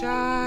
shine,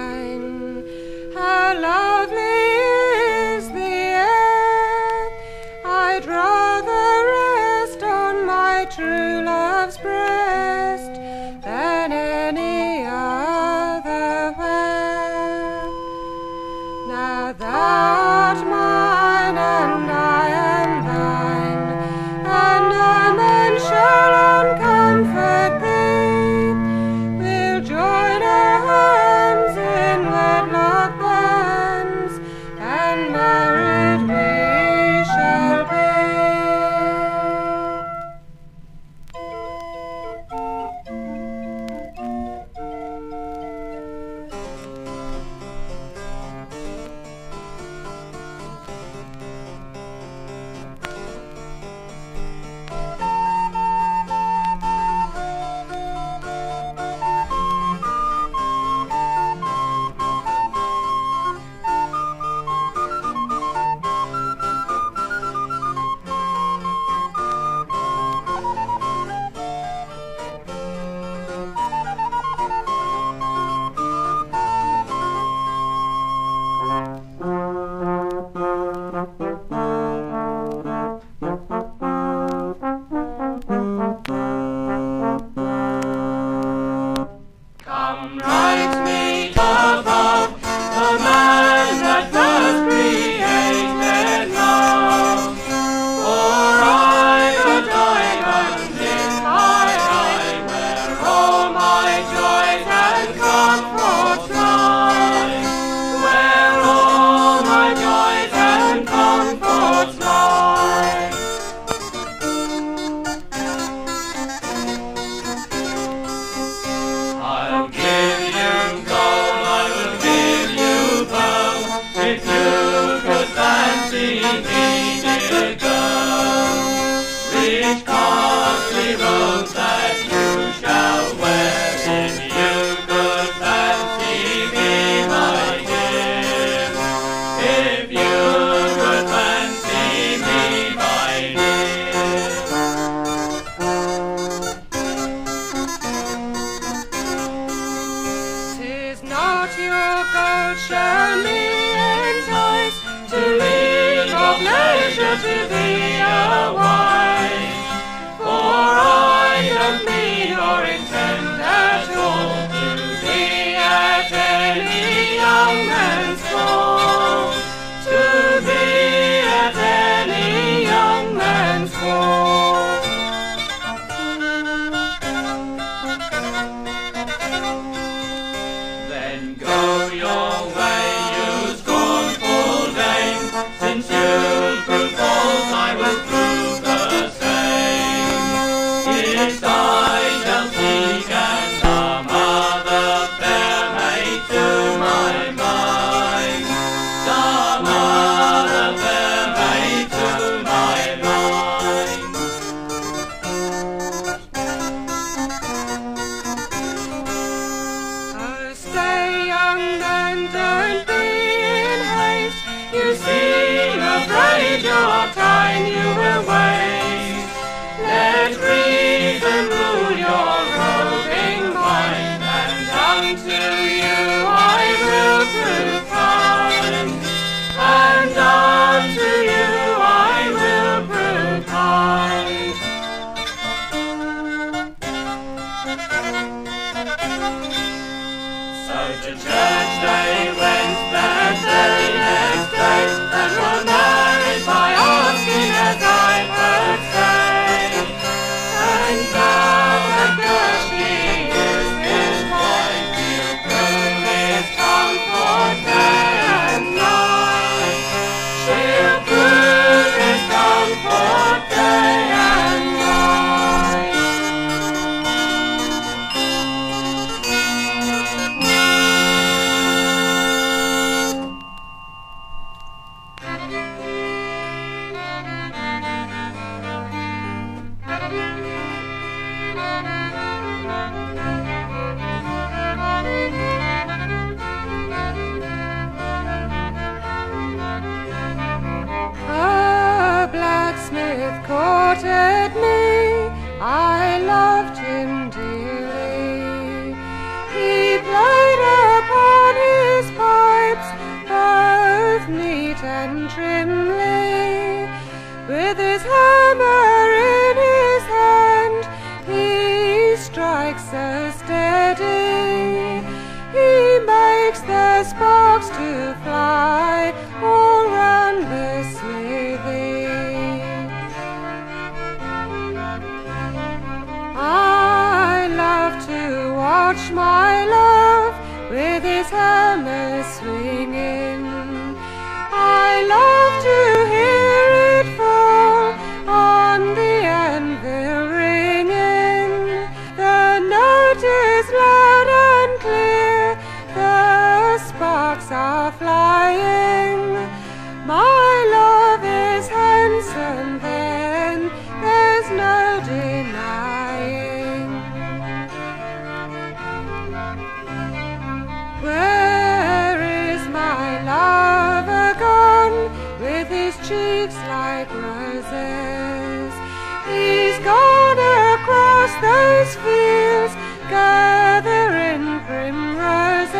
those fields gather in primroses.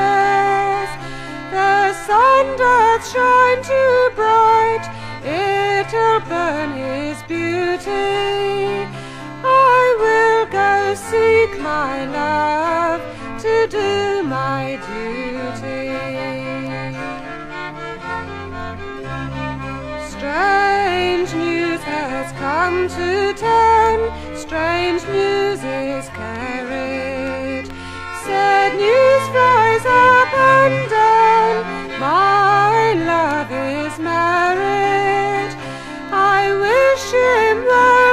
The sun doth shine too bright, it'll burn his beauty. I will go seek my love to do my duty. Strange news has come to town strange news is carried. Sad news flies up and down, my love is married. I wish him well.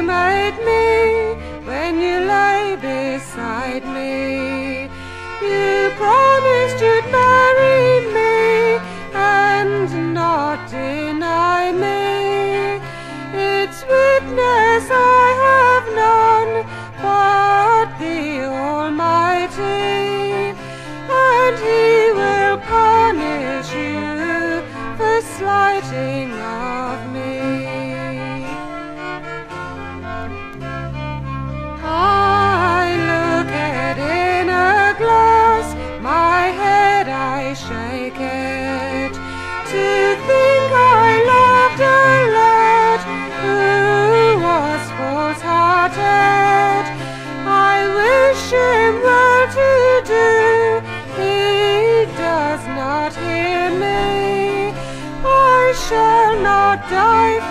remind me when you lay beside me. You promised you'd marry me and not deny me. It's witness I have none but the Almighty, and He will punish you for slighting die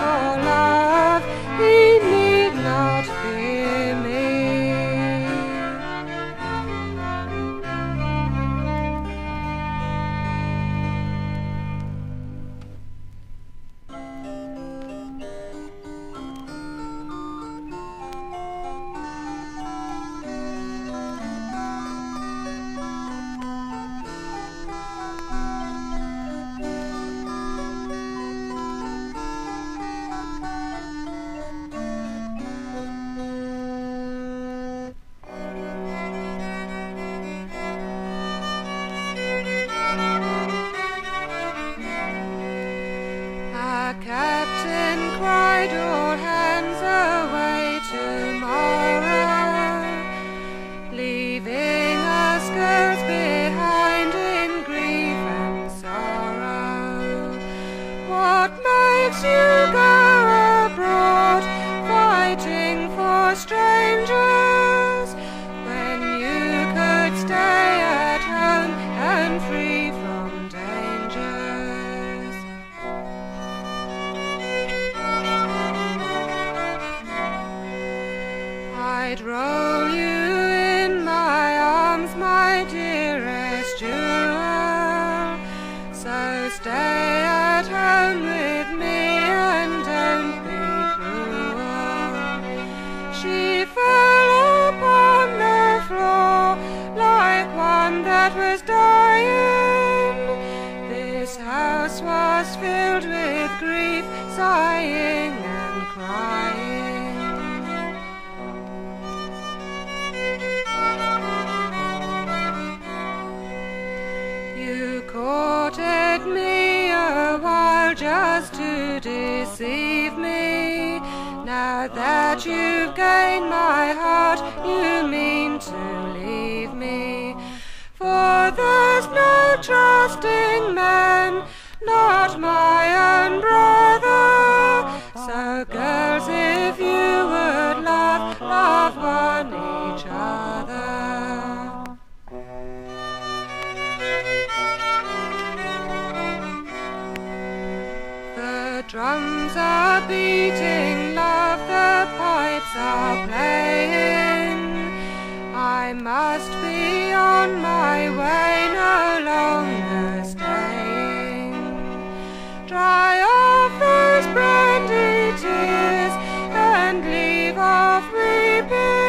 weeping,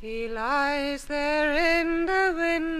He lies there in the windy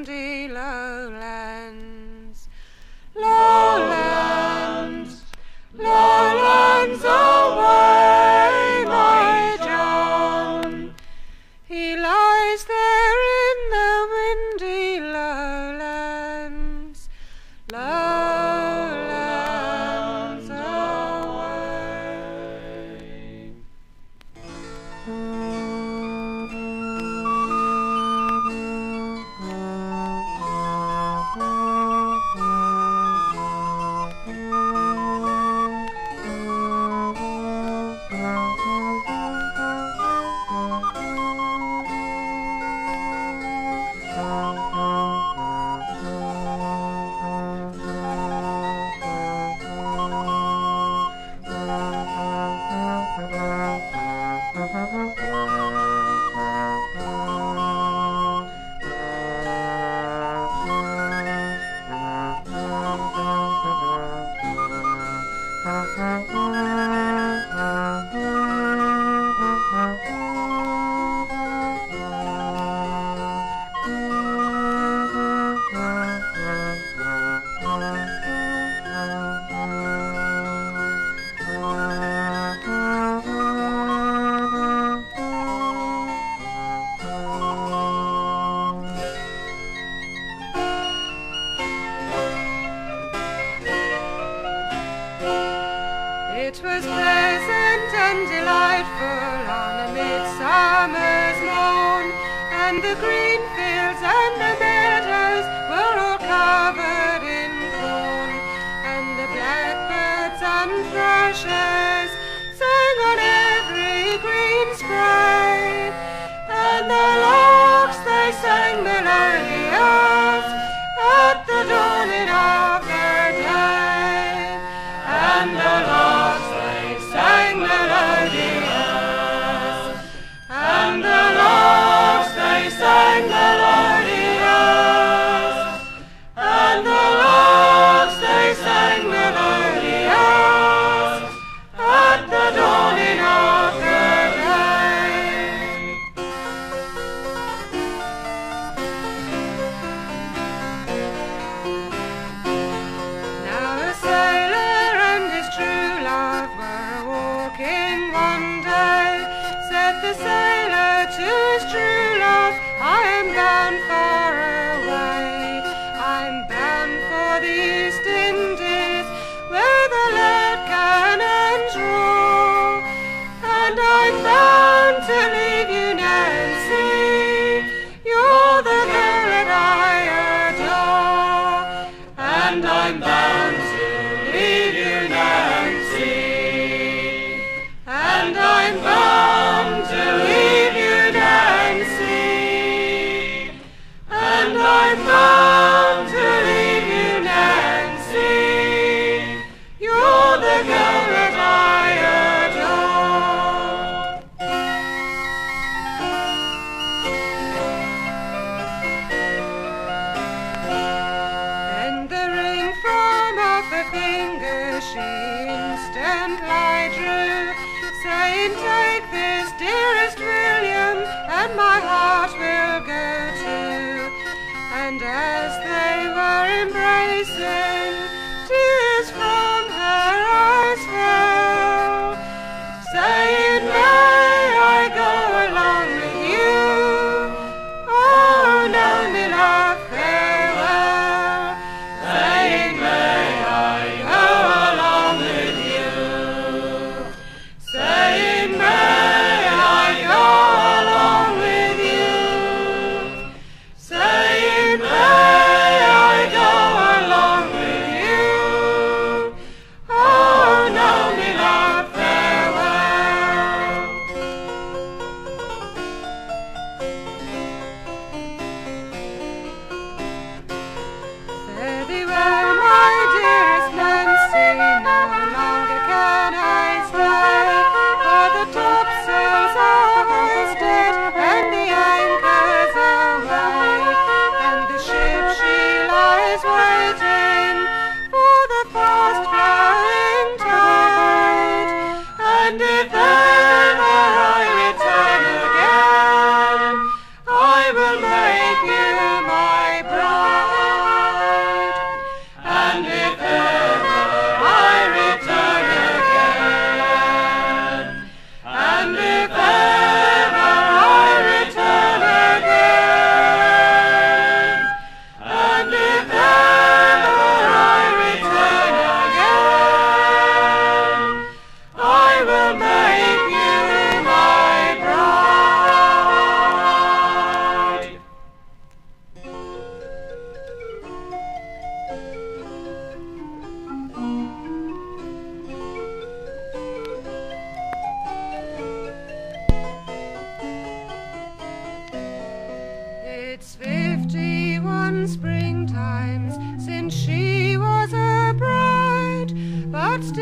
and delightful on a midsummer's morn, and the green I know.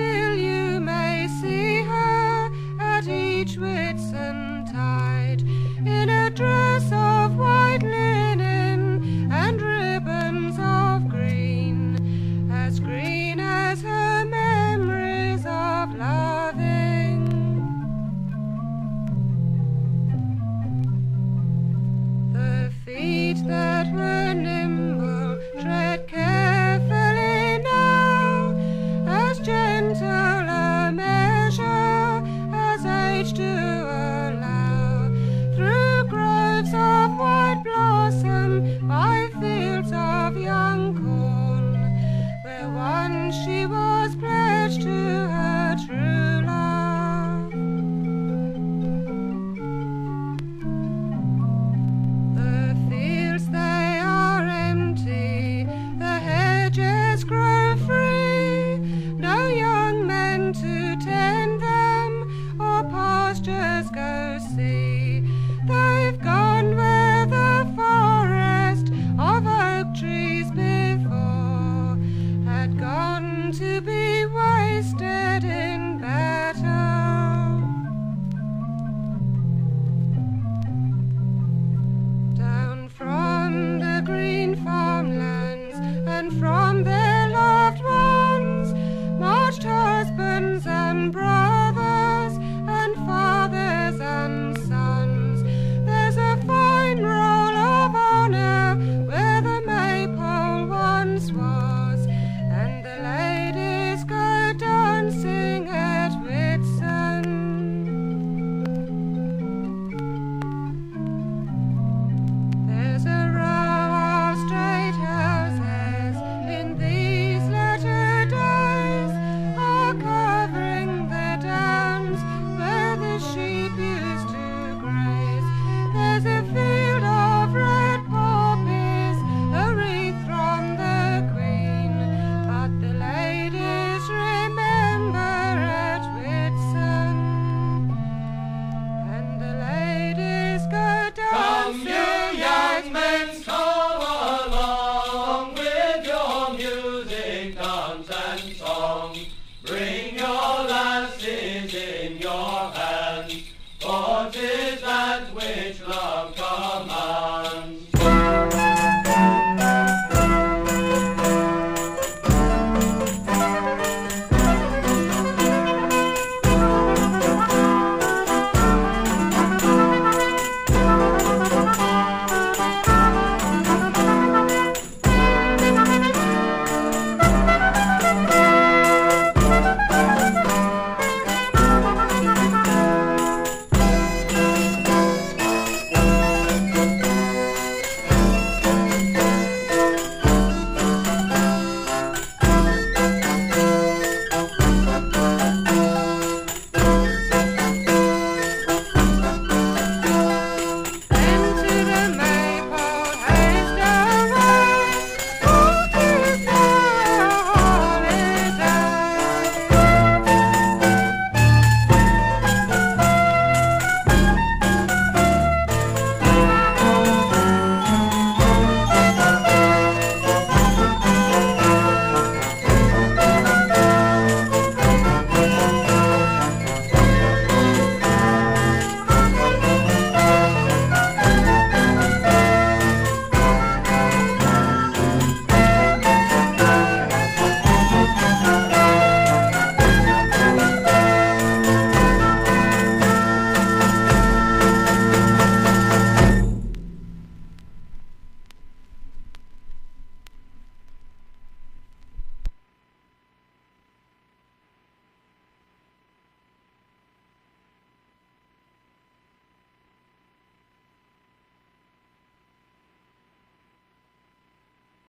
till you may see her at each wish.